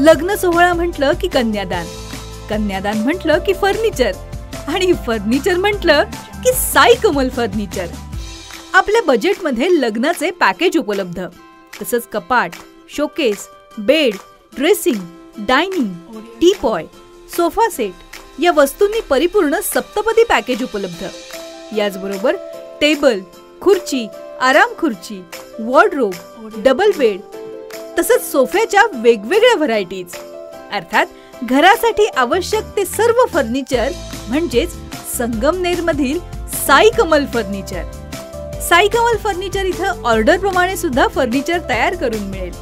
लग्न सोहळा म्हटलं की कन्यादान. कन्यादान म्हटलं की फर्निचर. आणि फर्निचर म्हटलं की साई कमल फर्निचर. आपल्या बजेटमध्ये लग्नाचे पॅकेज उपलब्ध. तसंच कपाट showcase bed dressing dining teapoy sofa set या वस्तूंनी परिपूर्ण सप्तपदी पॅकेज उपलब्ध. याचबरोबर टेबल खुर्ची आराम खुर्ची वॉर्डरोब डबल बेड तसंच सोफ्याच्या वेगवेगळ्या व्हरायटीज. अर्थात घरासाठी आवश्यक ते सर्व फर्निचर म्हणजेच संगमनेर मधील साई कमल फर्निचर. साई कमल फर्निचर इथं ऑर्डर प्रमाणे सुद्धा फर्निचर तयार करून मिळेल.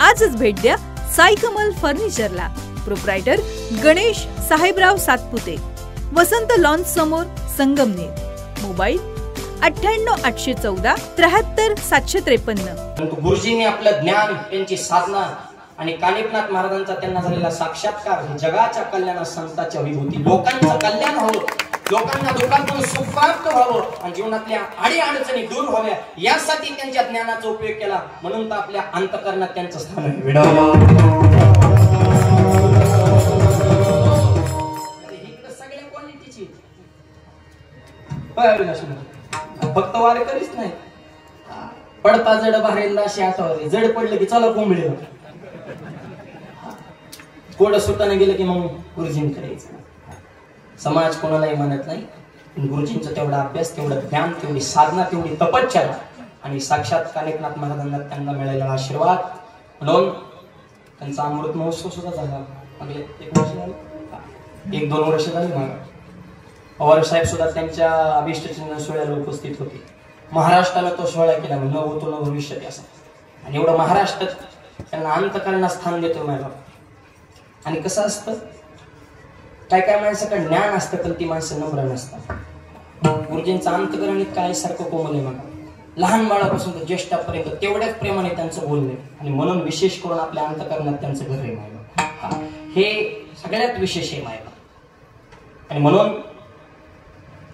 आजच भेट द्या साई कमल फर्निचरला. प्रोप्रायटर गणेश साहेबराव सातपुते. वसंत लॉन्च समोर संगमनेर. मोबाईल अठ्ठ्याण्णव आठशे चौदा त्र्याहत्तर सातशे त्रेपन्न. परंतु गुरुजींनी आपलं ज्ञान त्यांची साधना आणि कानिपनाथ महाराजांचा त्यांना झालेला साक्षात्कार हे जगाच्या कल्याणा संताच्या विभूती लोकांचं कल्याण व्हावं लोकांना दुःखातून सुख प्राप्त व्हावं आणि जीवनातल्या अडी अडचणी दूर व्हाव्या यासाठी त्यांच्या ज्ञानाचा उपयोग केला. म्हणून तर आपल्या अंतकरणात त्यांचं स्थान आहे. ही तर सगळ्या क्वालिटीची फक्त वारे करीच नाही. पडता जड भारेंदा अशी आठवली जड पडलं की चला कोंबडी कोड सुटाने गेलं की मग गुरुजीं करायचं. समाज कोणालाही म्हणत नाही. गुरुजींचा तेवढा अभ्यास तेवढं ज्ञान तेवढी साधना तेवढी तपश्चर्या आणि साक्षात कानिकनाथ महाराजांना त्यांना मिळालेला आशीर्वाद. म्हणून त्यांचा अमृत महोत्सव सुद्धा झाला. मागले एक वर्ष झालं. एक दोन वर्ष झाली. मागा पवार साहेब सुद्धा त्यांच्या अभिष्टचिन्ह सोहळ्याला उपस्थित होते. महाराष्ट्राला तो सोहळा केला न होतो न भविष्य असा आणि एवढं महाराष्ट्रात त्यांना अंतकरणा स्थान देतो माझा आणि कसं असतं? काय काय माणसाकडे ज्ञान असतं पण ती माणसं नम्र नसतात. गुरुजींचं अंतकरण काय सारखं कोमल आहे मला. लहान बाळापासून तर ज्येष्ठापर्यंत तेवढ्याच प्रेमाने त्यांचं बोलणे आणि म्हणून विशेष करून आपल्या अंतकरणात त्यांचं घर आहे मायबा हे सगळ्यात विशेष आहे मायबा आणि म्हणून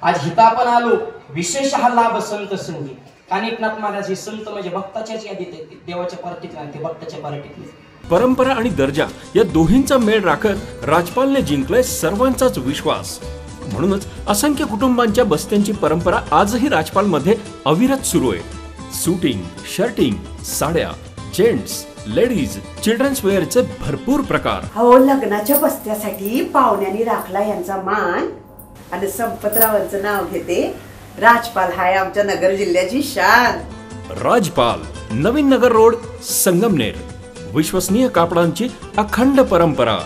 आज हिता आपण आलो. विशेष हा लाभ संत संगी. कानिकनाथ महाराज हे संत म्हणजे भक्ताच्याच यादीत. देवाच्या पार्टीत ते भक्ताच्या पार्टीतले. परंपरा आणि दर्जा या दोन्हींचा मेळ राखत राजपालने जिंकलाय सर्वांचाच विश्वास. म्हणूनच असंख्य कुटुंबांच्या बस्त्यांची परंपरा आजही राजपालमध्ये अविरत सुरू आहे. सुटिंग शर्टिंग साड्या जेंट्स लेडीज चिल्ड्रन्स वेअरचे भरपूर प्रकार. हो लग्नाच्या बस्त्यासाठी पाहुण्यांनी राखला यांचा मान. आणि संपतरावांचं नाव घेते राजपाल. हाय आमच्या नगर जिल्ह्याची शान. राजपाल नवीन नगर रोड संगमनेर. विश्वसनीय कापडांची अखंड परंपरा.